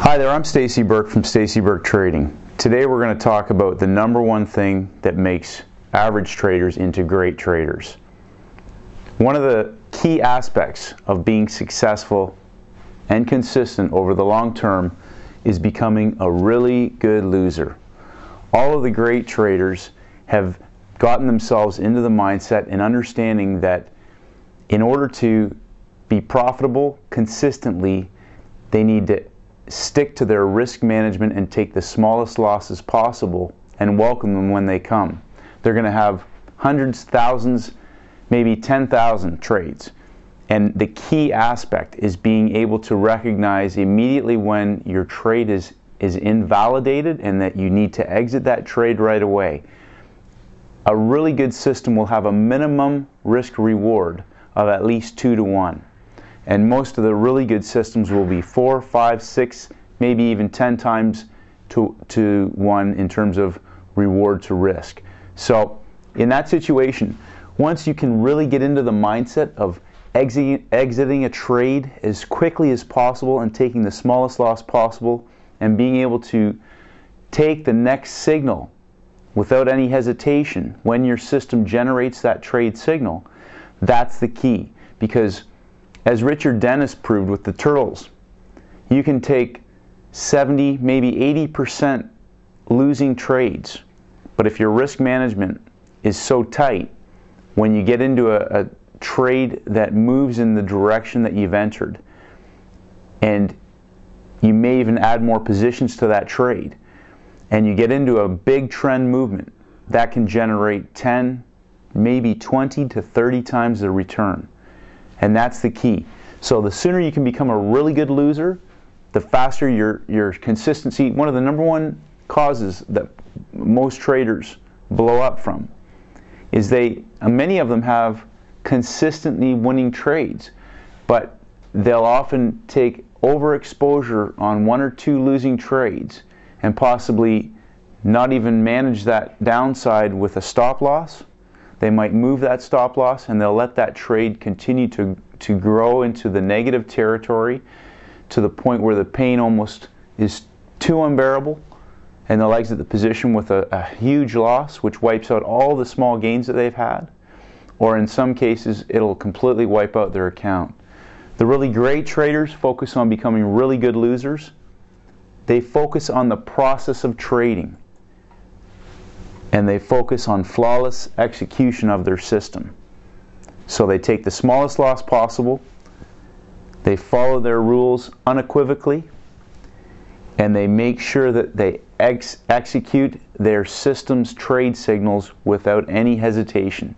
Hi there, I'm Stacey Burke from Stacey Burke Trading. Today we're going to talk about the number one thing that makes average traders into great traders. One of the key aspects of being successful and consistent over the long term is becoming a really good loser. All of the great traders have gotten themselves into the mindset and understanding that in order to be profitable consistently, they need to stick to their risk management and take the smallest losses possible and welcome them when they come. They're going to have hundreds, thousands, maybe 10,000 trades. And the key aspect is being able to recognize immediately when your trade is, is invalidated and that you need to exit that trade right away. A really good system will have a minimum risk reward of at least two to one. And most of the really good systems will be four, five, six, maybe even 10 times to, to one in terms of reward to risk. So in that situation, once you can really get into the mindset of exiting, exiting a trade as quickly as possible and taking the smallest loss possible and being able to take the next signal without any hesitation when your system generates that trade signal, that's the key. Because as Richard Dennis proved with the turtles, you can take 70, maybe 80% losing trades. But if your risk management is so tight, when you get into a, a trade that moves in the direction that you've entered, and you may even add more positions to that trade, and you get into a big trend movement, that can generate 10, maybe 20 to 30 times the return. And that's the key. So the sooner you can become a really good loser, the faster your, your consistency. One of the number one causes that most traders blow up from is they, uh, many of them have consistently winning trades, but they'll often take overexposure on one or two losing trades and possibly not even manage that downside with a stop loss they might move that stop loss and they'll let that trade continue to, to grow into the negative territory to the point where the pain almost is too unbearable and they'll exit the position with a, a huge loss which wipes out all the small gains that they've had or in some cases it'll completely wipe out their account. The really great traders focus on becoming really good losers. They focus on the process of trading and they focus on flawless execution of their system. So they take the smallest loss possible, they follow their rules unequivocally, and they make sure that they ex execute their system's trade signals without any hesitation.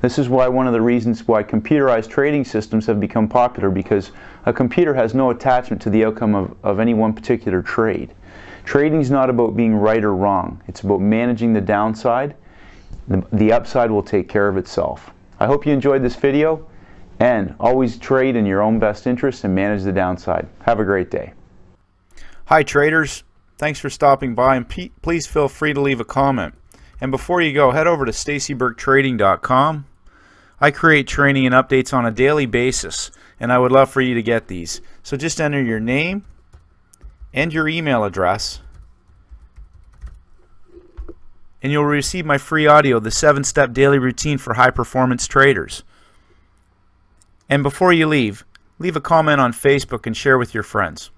This is why one of the reasons why computerized trading systems have become popular because a computer has no attachment to the outcome of, of any one particular trade. Trading is not about being right or wrong. It's about managing the downside. The, the upside will take care of itself. I hope you enjoyed this video and always trade in your own best interest and manage the downside. Have a great day. Hi traders. Thanks for stopping by and please feel free to leave a comment. And before you go, head over to staceyburketrading.com. I create training and updates on a daily basis and I would love for you to get these. So just enter your name, and your email address and you'll receive my free audio, the 7-step daily routine for high-performance traders. And before you leave, leave a comment on Facebook and share with your friends.